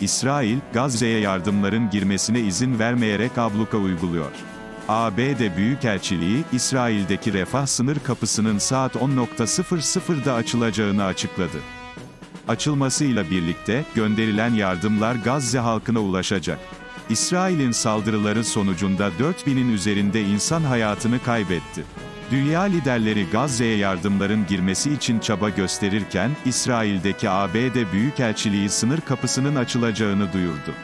İsrail, Gazze'ye yardımların girmesine izin vermeyerek abluka uyguluyor. ABD Büyükelçiliği, İsrail'deki refah sınır kapısının saat 10.00'da açılacağını açıkladı. Açılmasıyla birlikte, gönderilen yardımlar Gazze halkına ulaşacak. İsrail'in saldırıları sonucunda 4000'in üzerinde insan hayatını kaybetti. Dünya liderleri Gazze'ye yardımların girmesi için çaba gösterirken, İsrail'deki ABD Büyükelçiliği sınır kapısının açılacağını duyurdu.